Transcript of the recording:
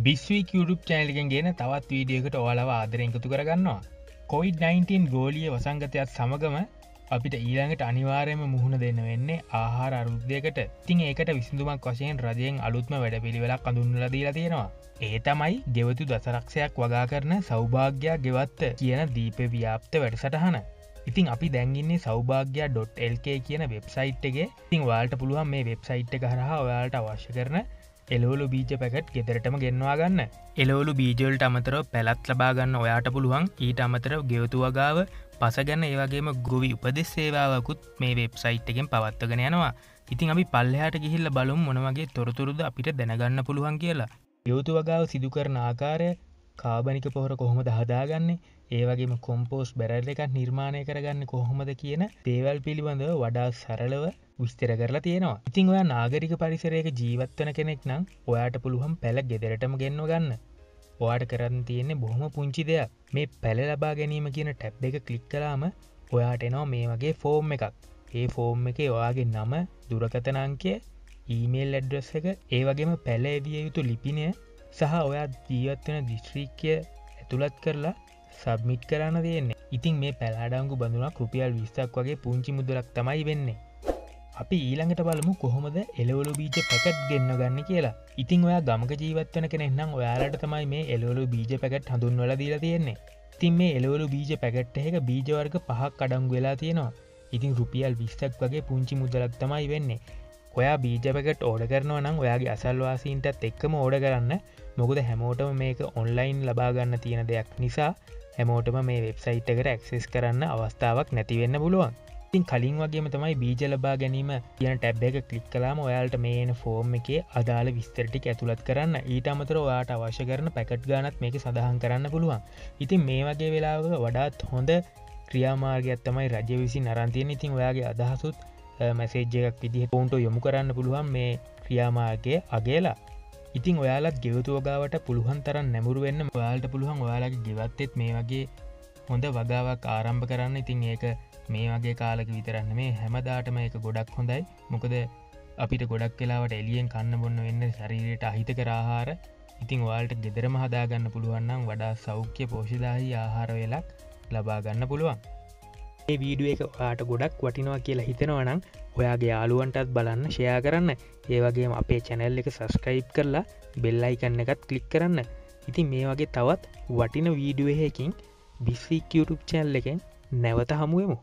බිස්වී කියුරුප් චෑලිගෙන් ගෙන තවත් වීඩියකට ඕලව ආදරෙන්කතු කරගන්නවා. කොයිඩ්-19 ගෝලිය වසංගතයක් සමගම අපිට ඊළඟට අනිවාරයම මුහුණ දෙන්න වෙන්නේ ආහාර අරුද්ධයකට තින් ඒකට විසිදුමක් වශයෙන් රජයෙන් අලුත්ම වැඩ පිළිවෙලක් අඳුන්නල දීලා තියෙනවා. ඒ තමයි ගෙවතු දසරක්ෂයක් වගා කරන සෞභාග්‍යයක් ගෙවත්ත කියන දීප ව්‍යාප්ත වැඩසටහන. ඉතින් අපි දැන්ගන්නේ සෞභාග්‍ය.ල්ක කියන වෙබ්සයිට් එක තින් වාල්ට පුළුවන් මේ වෙබ්සයිට් එක හරහා ඔයාලට අවශ්‍ය කරන එලෝලු බීජ පැකට් ගෙදරටම ගෙන්වා ගන්න. එලෝලු බීජල්ට අමතර පැළත් ලබාගන්න ඔයාට පුළුවන්. ඊට අමතර ගෙවතුවගාව පසගන්න ඒවගේම ගොවි උපදෙස් සේවාවකුත් මේ වෙබ්සයිට් එකෙන් පවත්වගෙන යනවා. ඉතින් අපි පල්ලහට ගිහිල්ල බලුම් මොනවගේ තොරතුරුද අපිට දැනගන්න පුළුවන් කියලා. යෝතු වගාව සිදු කරන ආකාරය කාබනික පොහොර කොහොම දහදාගන්නේ ඒවගේම කොම්පෝස් බැරල් එකක් නිර්මාණය කරගන්න කොහොමද කියන දේවල් පිළිබඳව වඩා සරලව විස්තර කරලා තියෙනවා. ඉතිං ඔයා නාගරික පරිසරයක ජීවත්වන කෙනෙක් නම් ඔයාට පුළුවන් පැළ ගෙදරටම ගෙන්ව ගන්න. ඔයාට කරන්න තියෙන්නේ බොහොම පුංචි දෙයක්. මේ පැළ ලබා ගැනීම කියන ටැබ් එක කලික් කලාම ඔයාට එනවා මේ වගේ ෆෝර්ම් එකක්. ඒ ෆෝර්ම් එක ඔයාගේ නම දුරකතනංකය ඊමේල් ඇඩ්‍රස් එක ඒ වගේම පැලඇවිය යුතු ලිපිනය සහ ඔයා ජීවත්වන දිස්ත්‍රීක්කය ඇතුළත් කරලා සබ්මිට් කරන්න තියන්නේ. ඉතින් මේ පැලාඩංගු බඳුනක් රුපියල් විස්තක් වගේ පුංචි මුදලක් තමයි වෙන්නේ. අපි ඊළඟට බලමු කොහොමද එලවලු බීජ පැකට් ගෙන්න්න ගන්න කියලා. ඉතින් ඔයා ගමක ජීවත්වන කෙනෙන්නම් ඔයාලට තමයි මේ එලවලු බීජ පැකට් හඳුන්වල දීලා තියෙන්නේ. තින් මේ එලවලු බීජ පැකට් එක බීජවර්ග පහක් අඩංගු වෙලා තියෙනවා. ඉතින් රුපියල් විස්තක් වගේ පුංචි මුදලක් තමයි වෙන්නේ. ඔයා බීජපකට ඕඩ කරනවා නම් ඔයාගේ අසල්වාසීන්ටත් එක්කම ඕඩ කරන්න. මොකද හැමෝටම මේක ඔන්ලයින් ලබාගන්න තියෙන දෙයක් නිසා හැමෝටම මේ වෙබ්සයිට් එකට ඇක්සෙස් කරන්න අවස්ථාවක් නැතිවෙන්න පුළුවන්. ඉතින් කලින් වගේම තමයි බීජ ලබා ගැනීම කියන ටැබ් එක කලික් කලාම ඔයාලට මේන ෆෝර්ම් එක අදාළ විස්තරටික් ඇතුළත් කරන්න. ඊට අමතර ඔයාට අවශ්‍ය කරන පැකට් ගානත් මේක සඳහන් කරන්න පුළුවන්. ඉතින් මේ වගේ වෙලාවක වඩාත් හොඳ ක්‍රියාමාර්ගයක් තමයි රජ විසි නරන්තියන ඉතින් ඔයාගේ අදහසුත් මැසේජ් එකක් විදිහ පවුන්ට යොමු කරන්න පුළුවන් මේ ක්‍රියාමාර්ගය අගේලා ඉතින් ඔයාලත් ගෙවතුවගාවට පුළුවන් තරන් නැමුරු වෙන්න ඔයාලට පුළුවන් ඔයාලගේ ගෙවත්තෙත් මේ වගේ හොඳ වගාවක් ආරම්භ කරන්න. ඉතින් ඒක මේ වගේ කාලක විතරන්න මේ හැමදාටම එක ගොඩක් හොඳයි. මොකද අපිට ගොඩක් කලාවට එලියෙන් කන්න බොන්න වෙන්න ශරීරයට අහිත කරආහාර ඉතින් වාල්ට ගෙදරම හදාගන්න පුළුවන්නම් වඩා සෞඛ්‍ය පෝෂිදාහි ආහාර වෙලක් ලබාගන්න පුළුවන්. ඒ වීඩුව එක ආට ගොඩක් වටිනවා කියලා හිතෙනවනම් ඔයාගේ යාලුවන්ටත් බලන්න ෂයා කරන්න. ඒවගේම අපේ චැනල් එක සස්ක්‍රයිබ් කරලා බෙල්ලයිකන්න එකත් කලික් කරන්න. ඉතින් මේ වගේ තවත් වටින වීඩුවහකින් බිස්වී කියුටුප් චැල්ල එකෙන් නැවත හමුවමු